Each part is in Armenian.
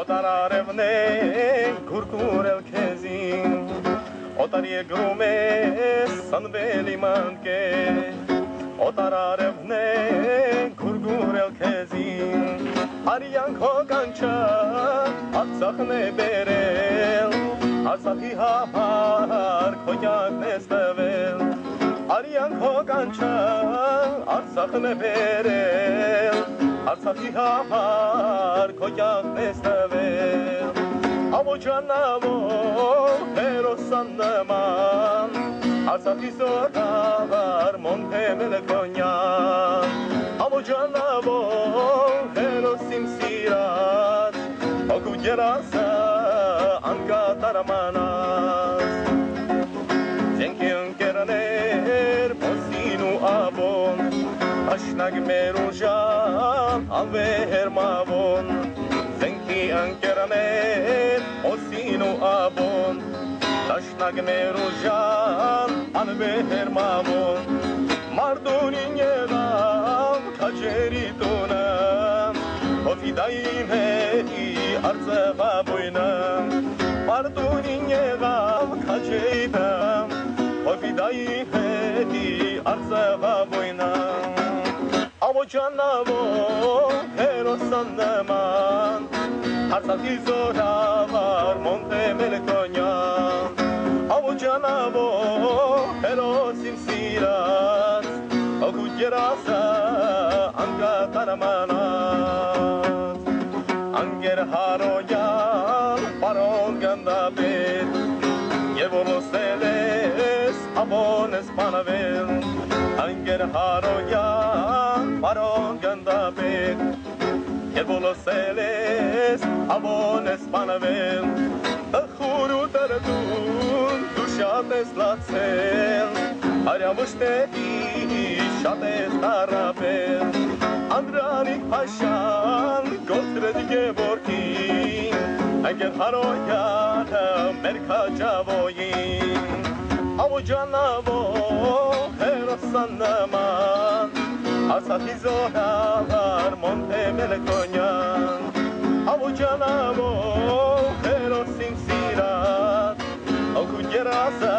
Օտար արևն է գուրգուրել քեզին Օտար եգրում է սնվել իմ անկեր Օտար արևն է գուրգուրել քեզին Արիան քո կանչա Արցախն է բերել Արցախի համար քո կյանքն է ստվել Արիան քո կանչա Արցախն է բերել Արցախի համար քո կյանքն է ստվել Ամոջանավոր հերոսան նման Արցախի զորավար մոնթե մելքոնյան Ամոջանավոր հերոսիմ սիրած Օգու գերասը անկատարամանած Ձենքի ընկերներ փոսին ու ավոն Աշնագ մեր ուժան անվեր մավոն Ձենքի ընկերներ փոսին ու ավոն Աշնագ մեր ուժան անվեր մավոն Մարդունին եղավ քաջերի տունը Օֆիդային հետի արծվաբույնը Մարդունին եղավ քաջեիտը Օֆիդայի հետի արծվաբույնը Giocannavo e lo sandaman Arzati zoravar monte melkonyan Avu canavo e lo simsirat Ogu gerasa anka taramanat Anger haroyan paron gandabit Yevolos teles abones panavel Anger haroyan պարոն գնդապետ Եվ որոսել ես ամոն ես պանավել Խուր ու տրդուն դու շատ ես լացել Արյամուշտերի շատ ես տարապել Անդրանիկ Փաշան գոտրեդ Գևորգին Անգեր հարոյանը մեր քաջավոյին Ամոջանավոր հերոսան նման Արցախի զորավար մոնթե մելքոնյան Ամոջանավոր հերոսին սիրած Օգու գերազը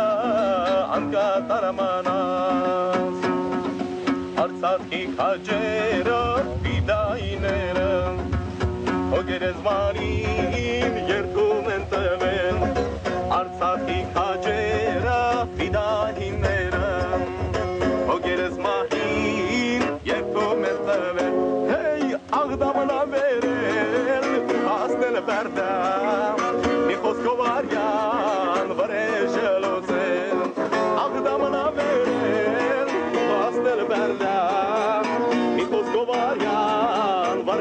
անկատարամանած Արցախի քաջերը վիդայիները Հոգերեզմանին երդում են տվել